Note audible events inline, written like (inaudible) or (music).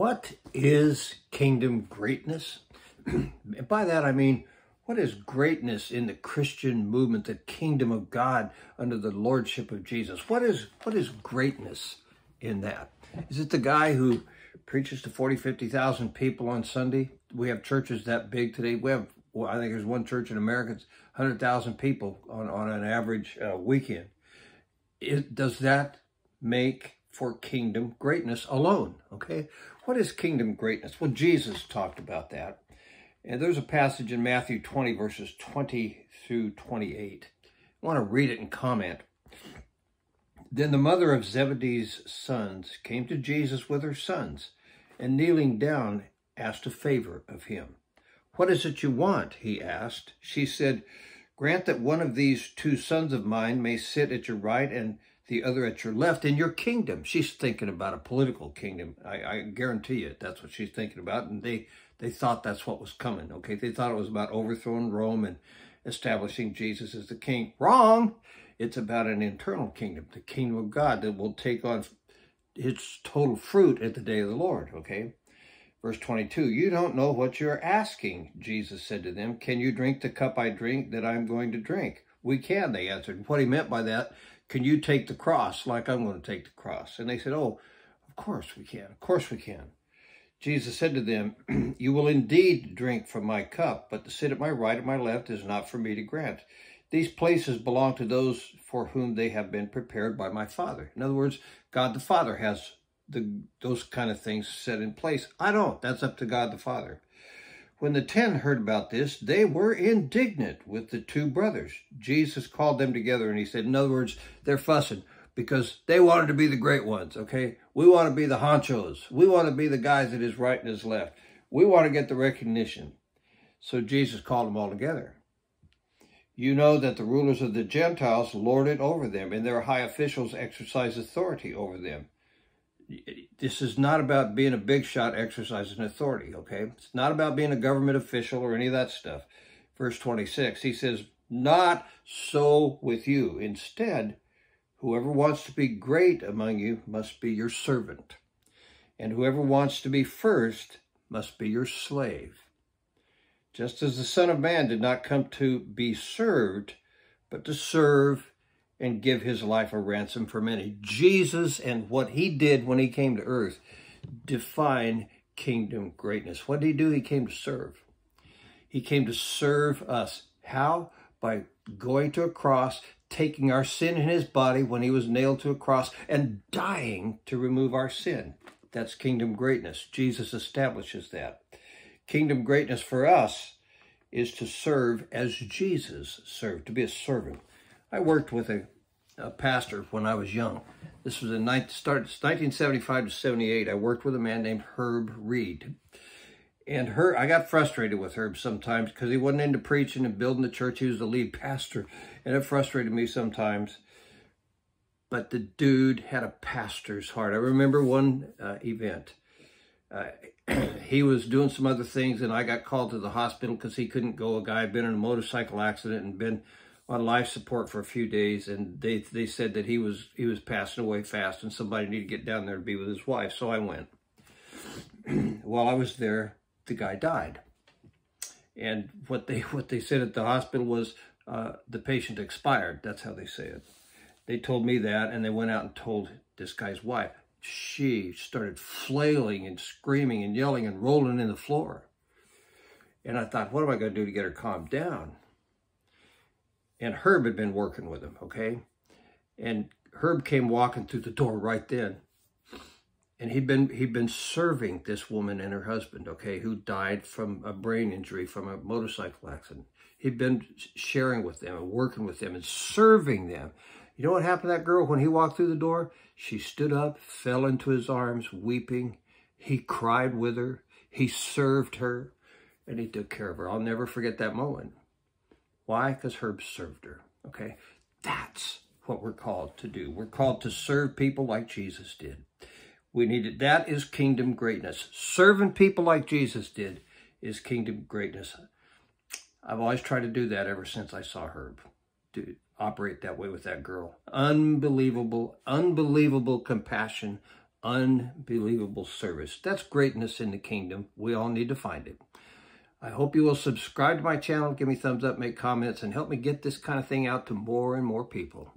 What is kingdom greatness? and (clears throat) by that I mean, what is greatness in the Christian movement, the kingdom of God under the lordship of Jesus? What is what is greatness in that? Is it the guy who preaches to 40, 50,000 people on Sunday? We have churches that big today. We have, well, I think there's one church in America, it's 100,000 people on, on an average uh, weekend. It, does that make for kingdom greatness alone? Okay. What is kingdom greatness? Well, Jesus talked about that. And there's a passage in Matthew 20, verses 20 through 28. I want to read it and comment. Then the mother of Zebedee's sons came to Jesus with her sons, and kneeling down, asked a favor of him. What is it you want? he asked. She said, Grant that one of these two sons of mine may sit at your right and the other at your left in your kingdom. She's thinking about a political kingdom. I, I guarantee you that's what she's thinking about. And they, they thought that's what was coming, okay? They thought it was about overthrowing Rome and establishing Jesus as the king. Wrong! It's about an internal kingdom, the kingdom of God that will take on its total fruit at the day of the Lord, okay? Verse 22, you don't know what you're asking, Jesus said to them. Can you drink the cup I drink that I'm going to drink? We can, they answered. What he meant by that can you take the cross like I'm going to take the cross? And they said, oh, of course we can. Of course we can. Jesus said to them, (clears throat) You will indeed drink from my cup, but to sit at my right or my left is not for me to grant. These places belong to those for whom they have been prepared by my Father. In other words, God the Father has the, those kind of things set in place. I don't. That's up to God the Father. When the ten heard about this, they were indignant with the two brothers. Jesus called them together and he said, in other words, they're fussing because they wanted to be the great ones, okay? We want to be the honchos. We want to be the guys that is right and is left. We want to get the recognition. So Jesus called them all together. You know that the rulers of the Gentiles lord it over them, and their high officials exercise authority over them this is not about being a big shot exercising authority, okay? It's not about being a government official or any of that stuff. Verse 26, he says, Not so with you. Instead, whoever wants to be great among you must be your servant, and whoever wants to be first must be your slave. Just as the Son of Man did not come to be served, but to serve and give his life a ransom for many. Jesus and what he did when he came to earth define kingdom greatness. What did he do? He came to serve. He came to serve us. How? By going to a cross, taking our sin in his body when he was nailed to a cross, and dying to remove our sin. That's kingdom greatness. Jesus establishes that. Kingdom greatness for us is to serve as Jesus served, to be a servant. I worked with a, a pastor when I was young. This was in start, 1975 to 78. I worked with a man named Herb Reed. And her, I got frustrated with Herb sometimes because he wasn't into preaching and building the church. He was the lead pastor. And it frustrated me sometimes. But the dude had a pastor's heart. I remember one uh, event. Uh, (clears throat) he was doing some other things and I got called to the hospital because he couldn't go. A guy had been in a motorcycle accident and been on life support for a few days, and they they said that he was he was passing away fast, and somebody needed to get down there to be with his wife. So I went. (clears throat) While I was there, the guy died, and what they what they said at the hospital was uh, the patient expired. That's how they say it. They told me that, and they went out and told this guy's wife. She started flailing and screaming and yelling and rolling in the floor. And I thought, what am I going to do to get her calmed down? And Herb had been working with him, okay? And Herb came walking through the door right then. And he'd been he'd been serving this woman and her husband, okay, who died from a brain injury from a motorcycle accident. He'd been sharing with them and working with them and serving them. You know what happened to that girl when he walked through the door? She stood up, fell into his arms, weeping. He cried with her. He served her, and he took care of her. I'll never forget that moment. Why? Because Herb served her. Okay? That's what we're called to do. We're called to serve people like Jesus did. We need it. That is kingdom greatness. Serving people like Jesus did is kingdom greatness. I've always tried to do that ever since I saw Herb do operate that way with that girl. Unbelievable, unbelievable compassion, unbelievable service. That's greatness in the kingdom. We all need to find it. I hope you will subscribe to my channel, give me thumbs up, make comments, and help me get this kind of thing out to more and more people.